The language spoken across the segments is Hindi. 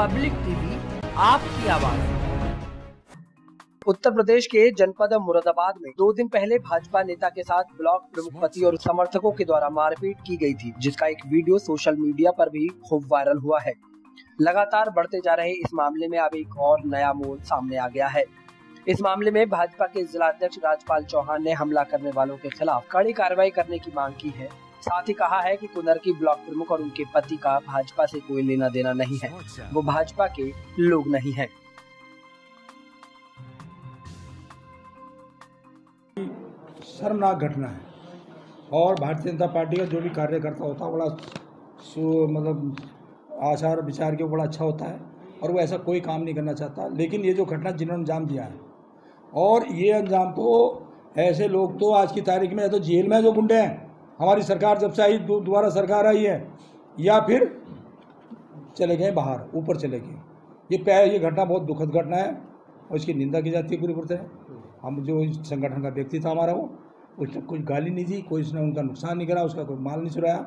पब्लिक टीवी, आपकी आवाज़। उत्तर प्रदेश के जनपद मुरादाबाद में दो दिन पहले भाजपा नेता के साथ ब्लॉक प्रमुख पति और समर्थकों के द्वारा मारपीट की गई थी, जिसका एक वीडियो सोशल मीडिया पर भी खूब वायरल हुआ है। लगातार बढ़ते जा रहे इस मामले में अब एक और नया मोड़ सामने आ गया है। इस मामले में भाजपा के जिला अध्यक्ष राजपाल चौहान ने हमला करने वालों के खिलाफ कड़ी कार्रवाई करने की मांग की है। साथ ही कहा है कि कुनर की ब्लॉक प्रमुख और उनके पति का भाजपा से कोई लेना देना नहीं है। वो भाजपा के लोग नहीं है। शर्मनाक घटना है। और भारतीय जनता पार्टी का जो भी कार्यकर्ता होता है बड़ा मतलब आचार विचार के बड़ा अच्छा होता है और वो ऐसा कोई काम नहीं करना चाहता। लेकिन ये जो घटना जिन्होंने अंजाम दिया है और ये अंजाम तो ऐसे लोग तो आज की तारीख में या तो जेल में जो गुंडे हैं। हमारी सरकार जब से आई दोबारा सरकार आई है या फिर चले गए बाहर ऊपर चले गए। ये ये घटना बहुत दुखद घटना है और इसकी निंदा की जाती है पूरी पूरी तरह हम जो संगठन का व्यक्ति था हमारा वो उसने कुछ गाली नहीं दी कोई उसने उनका नुकसान नहीं करा उसका कोई माल नहीं चुराया।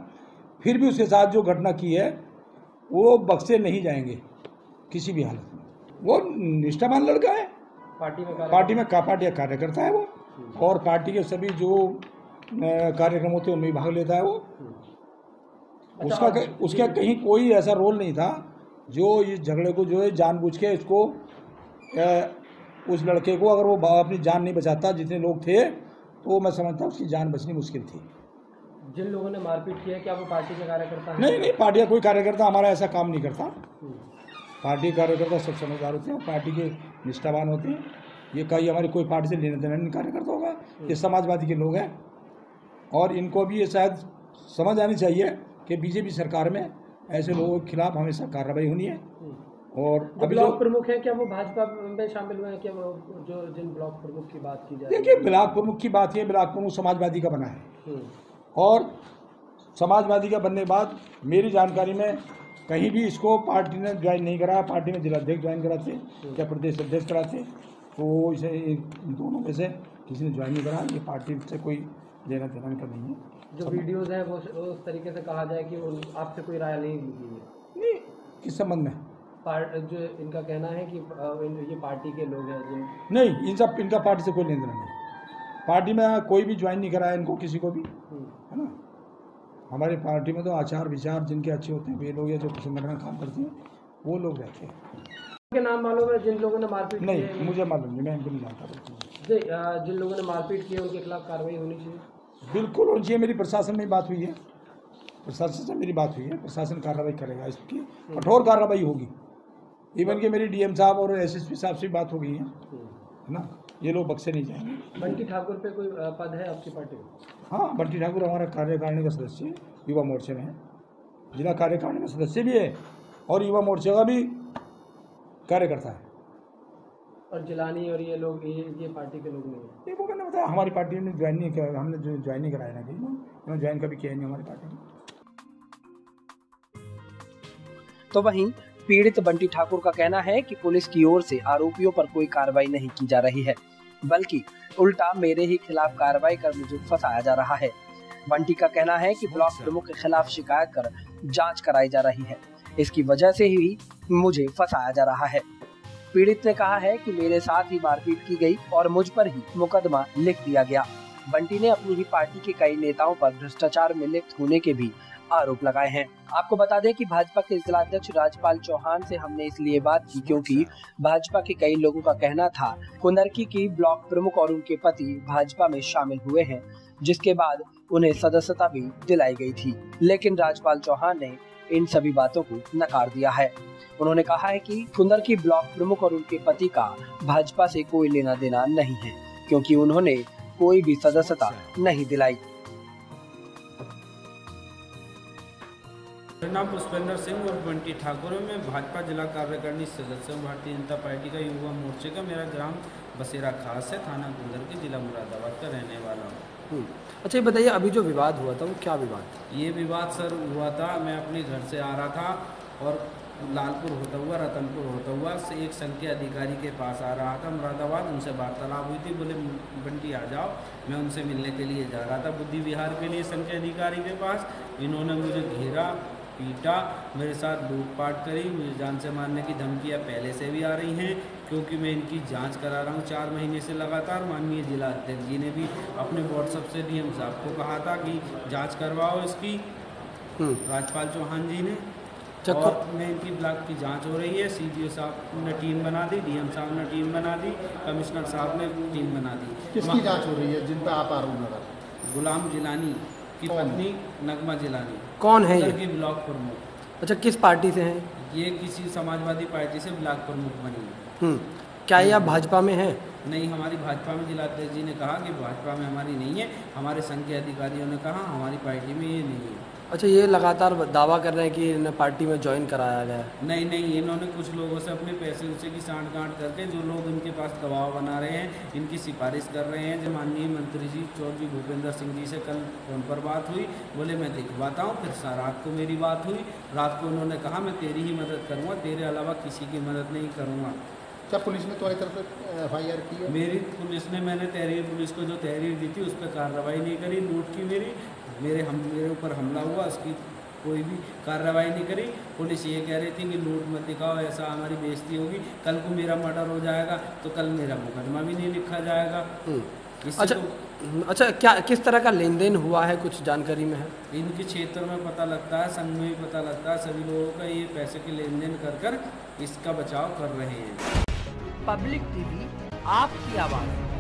फिर भी उसके साथ जो घटना की है वो बक्से नहीं जाएँगे किसी भी हालत में। वो निष्ठावान लड़का है। पार्टी में पार्टी में का पार्टी का कार्यकर्ता है वो। और पार्टी के सभी जो कार्यक्रम होते हैं उनमें भाग लेता है वो। उसका उसका कहीं कोई ऐसा रोल नहीं था जो इस झगड़े को जो है जानबूझ के इसको उस लड़के को अगर वो अपनी जान नहीं बचाता जितने लोग थे तो मैं समझता उसकी जान बचनी मुश्किल थी। जिन लोगों ने मारपीट किया क्या वो पार्टी के कार्यकर्ता नहीं नहीं पार्टी का कोई कार्यकर्ता हमारा ऐसा काम नहीं करता। पार्टी कार्यकर्ता सब समझदार होते हैं पार्टी के निष्ठावान होते हैं। ये कहीं हमारी कोई पार्टी से लेने देना नहीं कार्यकर्ता होगा। ये समाजवादी के लोग हैं। और इनको भी ये शायद समझ आनी चाहिए कि बीजेपी सरकार में ऐसे लोगों के खिलाफ हमेशा कार्रवाई होनी है। और अभी ब्लॉक प्रमुख है क्या वो भाजपा में शामिल हुए हैं? क्या वो जो जिन ब्लॉक प्रमुख की बात की जाए देखिए ब्लॉक प्रमुख की बात है ब्लॉक प्रमुख समाजवादी का बना है। हम्म। और समाजवादी का बनने के बाद मेरी जानकारी में कहीं भी इसको पार्टी ने ज्वाइन नहीं कराया पार्टी में जिला अध्यक्ष ज्वाइन कराते हम्म। या प्रदेश अध्यक्ष कराते तो इसे दोनों में से किसी ने ज्वाइन नहीं करा। ये पार्टी से कोई लेना देना का नहीं है। जो वीडियोज़ हैं वो उस तरीके से कहा जाए कि आपसे कोई राय नहीं ली है। नहीं किस संबंध में? पार्ट जो इनका कहना है कि ये पार्टी के लोग हैं जिन नहीं इन सब इनका पार्टी से कोई लेना देना नहीं पार्टी में कोई भी ज्वाइन नहीं कराया इनको किसी को भी हम्म। है ना? हमारी पार्टी में तो आचार विचार जिनके अच्छे होते हैं वे लोग या जो संगठन काम करते हैं वो लोग रहते हैं। के नाम मालूम है जिन लोगों ने मारपीट नहीं मुझे मालूम नहीं मैं इनको नहीं जानता। जिन लोगों ने मारपीट की है उनके खिलाफ कार्रवाई होनी चाहिए। बिल्कुल होनी चाहिए मेरी प्रशासन में बात हुई है। प्रशासन से मेरी बात हुई है। प्रशासन कार्रवाई करेगा। इसकी कठोर कार्रवाई होगी। इवन के मेरी डीएम साहब और एसएसपी साहब से बात हो गई है। है ना? ये लोग बक्से नहीं जाएँगे। बंटी ठाकुर पे कोई पद है आपकी पार्टी में? हाँ बंटी ठाकुर हमारा कार्यकारिणी का सदस्य युवा मोर्चे में है। जिला कार्यकारिणी का सदस्य भी है और युवा मोर्चे का भी कार्यकर्ता है। और जिलानी और ये लोग ये ये पार्टी के लोग नहीं ये वो मैंने बताया हमारी पार्टी ने ज्वाइन नहीं किया हमने जो ज्वाइन नहीं कराया ना कहीं उन्होंने ज्वाइन कभी किया नहीं हमारी पार्टी ने। तो वहीं पीड़ित बंटी ठाकुर का कहना है कि पुलिस की ओर से आरोपियों पर कोई कार्रवाई नहीं की जा रही है बल्कि उल्टा मेरे ही खिलाफ कार्रवाई कर मुझे फंसाया जा रहा है। बंटी का कहना है कि ब्लॉक प्रमुख के खिलाफ शिकायत कर जाँच कराई जा रही है इसकी वजह से ही मुझे फंसाया जा रहा है। पीड़ित ने कहा है कि मेरे साथ ही मारपीट की गई और मुझ पर ही मुकदमा लिख दिया गया। बंटी ने अपनी ही पार्टी के कई नेताओं पर भ्रष्टाचार में लिप्त होने के भी आरोप लगाए हैं। आपको बता दें कि भाजपा के जिला अध्यक्ष राजपाल चौहान से हमने इसलिए बात की क्योंकि भाजपा के कई लोगों का कहना था कुनरकी की ब्लॉक प्रमुख और उनके पति भाजपा में शामिल हुए हैं, जिसके बाद उन्हें सदस्यता भी दिलाई गई थी। लेकिन राजपाल चौहान ने इन सभी बातों को नकार दिया है। उन्होंने कहा है कि कुंदर की ब्लॉक प्रमुख और उनके पति का भाजपा से कोई लेना देना नहीं है, क्योंकि उन्होंने कोई भी सदस्यता नहीं दिलाई। नाम पुष्पेंद्र सिंह और बंटी ठाकुर मैं भाजपा जिला कार्यकारिणी सदस्य हूँ। भारतीय जनता पार्टी का युवा मोर्चे का मेरा ग्राम बसेरा खास है। थाना कुंदर के जिला मुरादाबाद का रहने वाला हूँ। अच्छा ये बताइए, अभी जो विवाद हुआ था, वो क्या विवाद था? ये विवाद सर हुआ था, मैं अपने घर से आ रहा था और लालपुर होता हुआ, रतनपुर होता हुआ से एक संघ के अधिकारी के पास आ रहा था, मुरादाबाद। उनसे वार्तालाप हुई थी, बोले, बंटी, आ जाओ, मैं उनसे मिलने के लिए जा रहा था बुद्धि विहार के लिए संघ के अधिकारी के पास। इन्होंने मुझे घेरा पीटा। मेरे साथ लूटपाट करी। मुझे जान से मारने की धमकियाँ पहले से भी आ रही हैं क्योंकि मैं इनकी जाँच करा रहा हूँ। चार महीने से लगातार माननीय जिला अध्यक्ष जी ने भी अपने व्हाट्सएप से डीएम साहब को कहा था कि जाँच करवाओ इसकी। हम्म, राजपाल चौहान जी ने। और मैं इनकी ब्लॉक की जाँच हो रही है। सी साहब ने टीम बना दी डीएम साहब ने टीम बना दी कमिश्नर साहब ने टीम बना दी। किसकी जाँच हो रही है? जिन पर आप आरोप लगा गुलाम जिलानी। की कौन? पत्नी नगमा जिलानी। कौन है ये? ब्लॉक प्रमुख। अच्छा किस पार्टी से हैं? ये किसी समाजवादी पार्टी से ब्लॉक प्रमुख बनी है हम्म, क्या ये आप भाजपा में हैं? नहीं हमारी भाजपा में जिलाध्यक्ष जी ने कहा कि भाजपा में हमारी नहीं है। हमारे संघ के अधिकारियों ने कहा हमारी पार्टी में ये नहीं है। अच्छा ये लगातार दावा कर रहे हैं कि इन्हें पार्टी में ज्वाइन कराया गया है। नहीं नहीं इन्होंने कुछ लोगों से अपने पैसे उसे की सांठ गांठ करके जो लोग इनके पास दबाव बना रहे हैं इनकी सिफारिश कर रहे हैं। जो माननीय मंत्री जी चौधरी भूपेंद्र सिंह जी से कल फ़ोन पर बात हुई बोले मैं दिखवाता हूँ फिर रात को मेरी बात हुई। रात को उन्होंने कहा मैं तेरी ही मदद करूँगा तेरे अलावा किसी की मदद नहीं करूँगा। क्या पुलिस ने तुम्हारी तरफ़ से एफ़ आई आर की है? मेरी पुलिस ने मैंने तहरीर पुलिस को जो तहरीर दी थी उस पर कार्रवाई नहीं करी लूट की मेरी। मेरे हम मेरे ऊपर हमला हुआ उसकी कोई भी कार्रवाई नहीं करी। पुलिस ये कह रही थी कि लूट मत दिखाओ ऐसा हमारी बेइज्जती होगी। कल को मेरा मर्डर हो जाएगा तो कल मेरा मुकदमा भी नहीं लिखा जाएगा। हम्म, अच्छा तो अच्छा क्या किस तरह का लेन देन हुआ है कुछ जानकारी में है? इनके क्षेत्र में पता लगता है संघ में भी पता लगता है सभी लोगों का ये पैसे के लेन देन कर कर इसका बचाव कर रहे हैं। पब्लिक टीवी आपकी आवाज़।